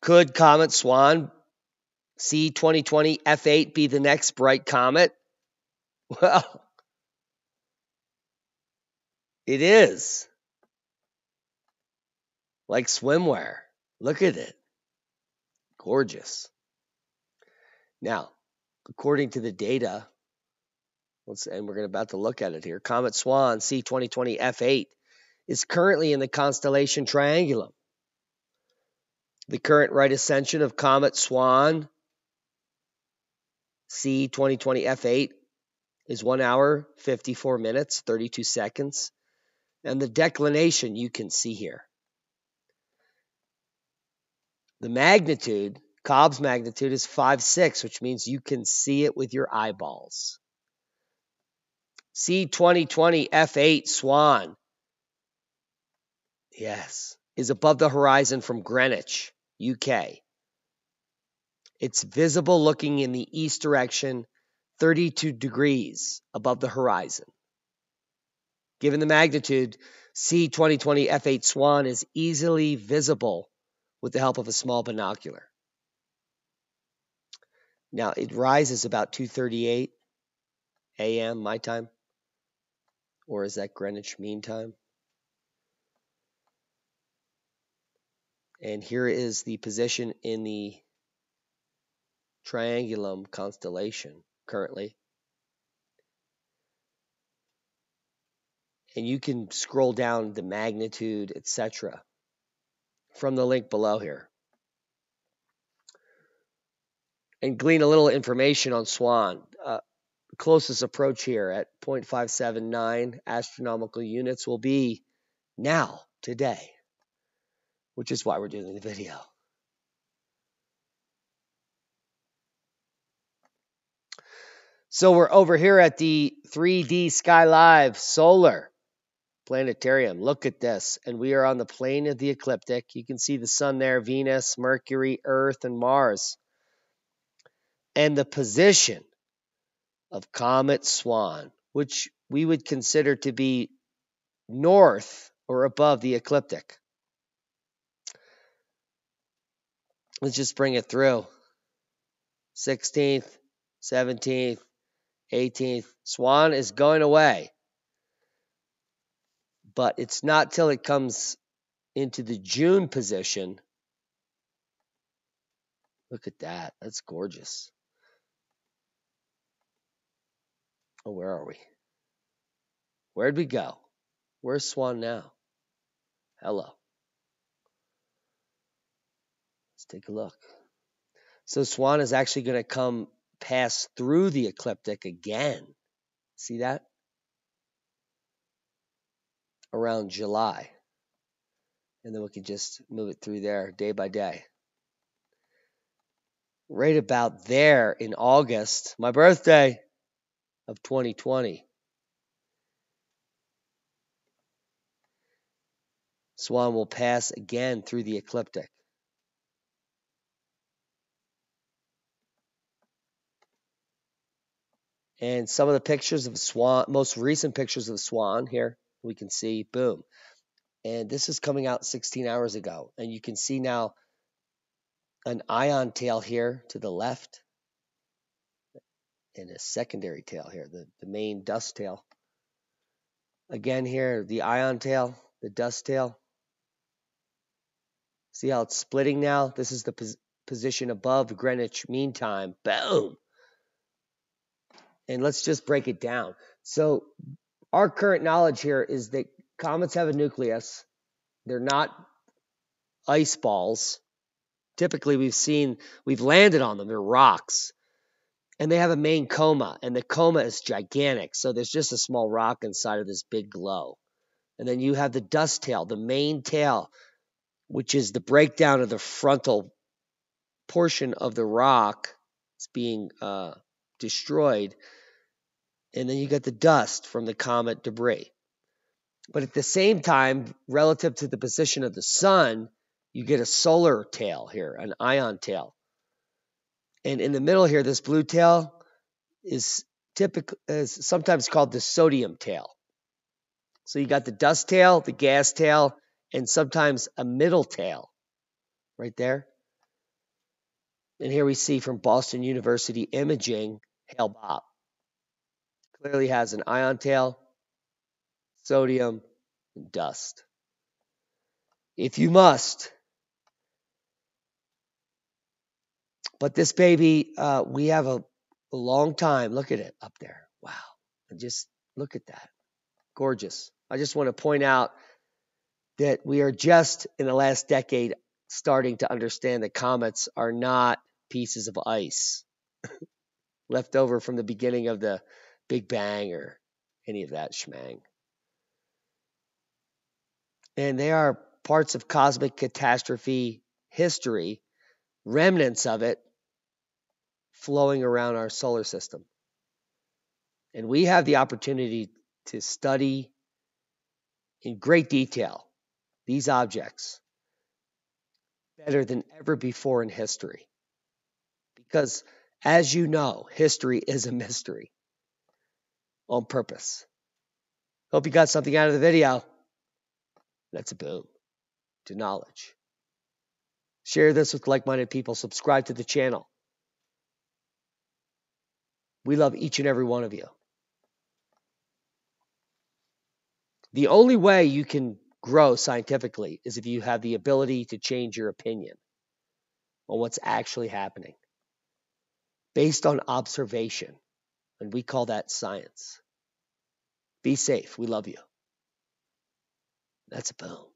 Could Comet Swan C 2020 F8 be the next bright comet? Well, it is. Like swimwear. Look at it. Gorgeous. Now, according to the data, let's and we're about to look at it here. Comet Swan C 2020 F8 is currently in the constellation Triangulum. The current right ascension of Comet Swan C 2020 F8 is 1 hour 54 minutes 32 seconds and the declination you can see here. The magnitude, Cobb's magnitude is 5 6, which means you can see it with your eyeballs. C 2020 F8 Swan, yes, is above the horizon from Greenwich, UK. It's visible looking in the east direction, 32 degrees above the horizon. Given the magnitude, C 2020 F8 Swan is easily visible with the help of a small binocular. Now it rises about 2:38 a.m. my time, or is that Greenwich Mean Time? And here is the position in the Triangulum constellation currently. And you can scroll down the magnitude, etc from the link below here and glean a little information on Swan. Uh, closest approach here at 0.579 astronomical units will be now, today, which is why we're doing the video. So we're over here at the 3D Sky Live Solar planetarium. Look at this. And we are on the plane of the ecliptic. You can see the sun there, Venus, Mercury, Earth, and Mars. And the position of Comet Swan, which we would consider to be north or above the ecliptic. Let's just bring it through. 16th, 17th, 18th. Swan is going away but it's not till it comes into the June position. Look at that. That's gorgeous. Oh, where are we? Where'd we go? Where's Swan now? Hello. Let's take a look. So Swan is actually going to come pass through the ecliptic again. See that? around July. And then we can just move it through there day by day. Right about there in August, my birthday of 2020. Swan will pass again through the ecliptic. And some of the pictures of swan, most recent pictures of swan here we can see, boom. And this is coming out 16 hours ago. And you can see now an ion tail here to the left and a secondary tail here, the, the main dust tail. Again here, the ion tail, the dust tail. See how it's splitting now? This is the pos position above Greenwich Mean Time. Boom! And let's just break it down. So our current knowledge here is that comets have a nucleus. They're not ice balls. Typically, we've seen, we've landed on them. They're rocks. And they have a main coma, and the coma is gigantic. So there's just a small rock inside of this big glow. And then you have the dust tail, the main tail, which is the breakdown of the frontal portion of the rock. It's being uh, destroyed and then you get the dust from the comet debris. But at the same time, relative to the position of the sun, you get a solar tail here, an ion tail. And in the middle here, this blue tail is typically is sometimes called the sodium tail. So you got the dust tail, the gas tail, and sometimes a middle tail right there. And here we see from Boston University Imaging, Hale Bopp. Clearly has an ion tail, sodium, and dust. If you must. But this baby, uh, we have a, a long time. Look at it up there. Wow. And just look at that. Gorgeous. I just want to point out that we are just in the last decade starting to understand that comets are not pieces of ice left over from the beginning of the Big Bang or any of that schmang. And they are parts of cosmic catastrophe history, remnants of it flowing around our solar system. And we have the opportunity to study in great detail these objects better than ever before in history. Because, as you know, history is a mystery on purpose. Hope you got something out of the video. That's a boom to knowledge. Share this with like minded people. Subscribe to the channel. We love each and every one of you. The only way you can grow scientifically is if you have the ability to change your opinion on what's actually happening based on observation. And we call that science. Be safe. We love you. That's a boom.